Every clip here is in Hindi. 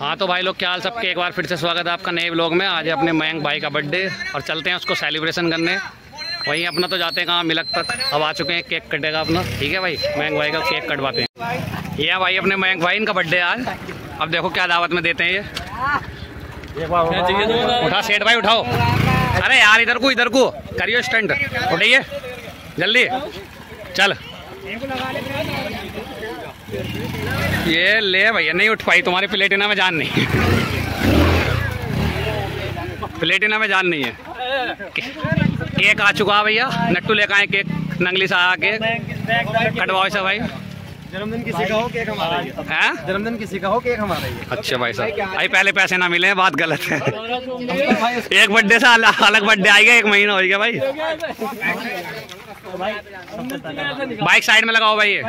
हाँ तो भाई लोग, क्या हाल सबके? एक बार फिर से स्वागत है आपका नए ब्लॉग में। आज अपने मयंक भाई का बर्थडे और चलते हैं उसको सेलिब्रेशन करने। वहीं अपना तो जाते हैं कहाँ? मिलक तक अब आ चुके हैं केक कटेगा अपना। ठीक है भाई, मयंक भाई का केक कटवाते हैं। ये है भाई अपने मयंक भाई, इनका बर्थडे आज। अब देखो क्या दावत में देते हैं ये। उठा सेठ भाई, उठाओ। अरे यार, इधर को इधर को। करियो स्टंट उठाइए। जल्दी। चल। ये ले भैया नहीं उठ पाई तुम्हारी प्लेटिना में जान नहीं। प्लेटिना में जान नहीं है। केक आ चुका भैया नट्टू लेकर आए केक नंगली से आ केक कटवाओ इसे भाई। जन्मदिन किसी का हो केक हमारा ही। है। जन्मदिन किसी का हो केक हमारा ही। अच्छा भाई साहब भाई पहले पैसे ना मिले हैं, बात गलत है। एक बर्थडे से अलग बर्थडे आएगा एक महीना हो गया भाई। बाइक साइड में लगाओ भाई ये।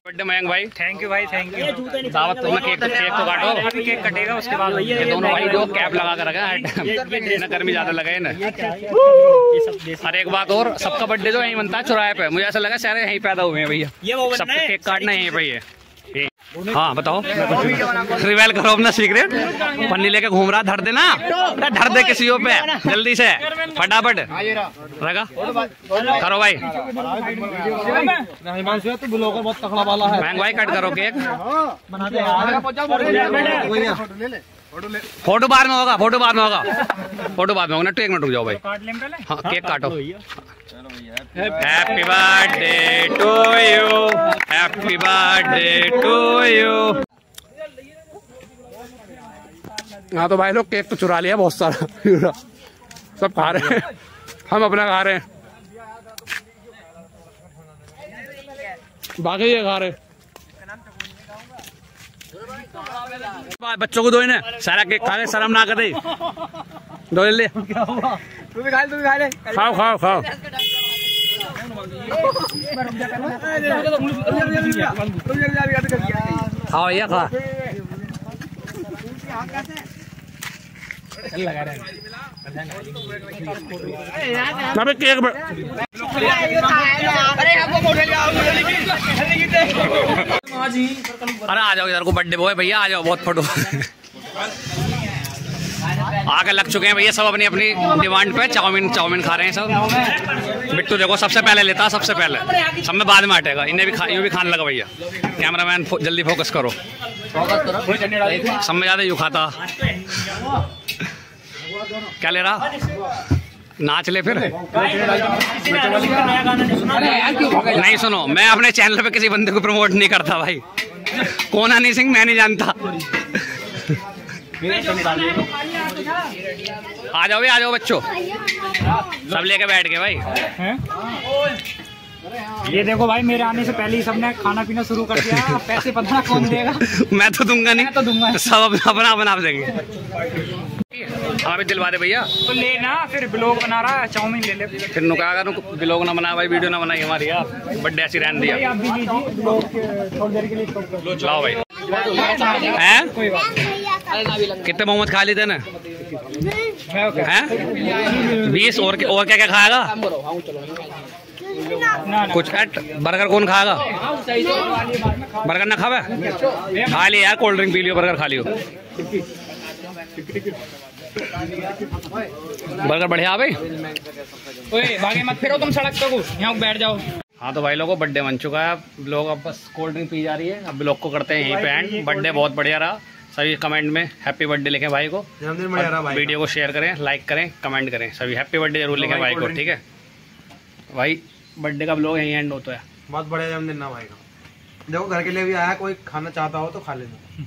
बर्थडे मयंक भाई थैंक यू भाई थैंक यू दावत तो ना केक केक तो काटो। अभी केक कटेगा उसके बाद ये दोनों भाई जो कैप लगा कर रखा है ना गर्मी ज़्यादा लगे ना। और एक बात और सबका बर्थडे जो यही बनता है चौराहे पे। मुझे ऐसा लगा सारे यही पैदा हुए हैं भैया। सबका केक काटना यहीं पे ही है बताओ। रिवेल करो अपना सीक्रेट पन्नी लेके घूम रहा धर देना। धर दे किसी पे जल्दी से। फटाफट। रगा। करो भाई। हिमांशु बहुत तकड़ा वाला है। भाई कट करो केक बना दे फ़ोटो बाद में होगा फ़ोटो बाद में होगा। फ़ोटो बाद में होगा नट्टू एक मिनट रुक जाओ भाई। काट लें पहले? हाँ केक काटो। Happy birthday to you happy birthday to you हाँ तो भाई लोग केक तो चुरा लिया बहुत सारा। सब खा रहे हैं। हम अपना खा रहे हैं। बाकी ये खा रहे हैं। बच्चों को इन्हें सारा केक खा ले, शर्म ना करे दो। ले। तू भी खा। ले तू भी खा ले खाओ खाओ खाओ खाओ भैया खा केक अरे आ जाओ इधर को बर्थडे बॉय भैया, आ जाओ, बहुत फ़ोटो आके लग चुके हैं भैया सब अपनी अपनी डिमांड पे, चाउमीन चाउमीन खा रहे हैं सब। बिट्टू देखो, सबसे पहले लेता है सबसे पहले। सब में बाद में हटेगा, इन्हें भी खा, ये भी खाने लगा भैया। कैमरामैन फो- जल्दी फोकस करो। सब में ज़्यादा यू खाता। क्या ले रहा? नाच ले फिर। नहीं सुनो मैं अपने चैनल पे किसी बंदे को प्रमोट नहीं करता भाई। कौन हनी सिंह मैं नहीं जानता। आ जाओ भी आ जाओ बच्चों। सब लेके बैठ गए भाई। हैं? ये देखो भाई मेरे आने से पहले ही सबने खाना पीना शुरू कर दिया। पैसे पता कौन देगा। मैं तो दूँगा नहीं। मैं तो दूँगा। सब अपना अपना आप देंगे। भी दिलवा दे भैया। तो लेना फिर ब्लॉग बना रहा है चाउमीन ले ले। फिर नुका अगर ब्लॉग ना बना भाई वीडियो ना बनाई हमारी यार। बर्थडे ऐसी रहने दिया। लाओ भाई। हैं? कितने मोहम्मद खा लेते ना हैं? बीस? और क्या- और क्या क्या खाएगा? कुछ एट बर्गर कौन खाएगा? बर्गर ना खावे? खा लिया यार कोल्ड ड्रिंक पी लियो बर्गर खा लियो। बर्गर बढ़िया भाई। ओए भागे मत फिरो तुम सड़क पे को यहाँ बैठ जाओ। हाँ तो भाई लोगों बर्थडे बन चुका है। अब लोग अब बस कोल्ड ड्रिंक पी जा रही है। अब लोग को करते हैं यहीं पे एंड बर्थडे बहुत बढ़िया रहा। सभी कमेंट में हैप्पी बर्थडे लिखें भाई को। बढ़िया रहा भाई वीडियो को। शेयर करें लाइक करें कमेंट करें। सभी हैप्पी बर्थडे ज़रूर लिखें भाई को ठीक है? भाई बर्थडे का ब्लॉग यहीं एंड होता है। बहुत बढ़िया जन्मदिन ना भाई का। देखो घर के लिए भी आया, कोई खाना चाहता हो तो खा लेना।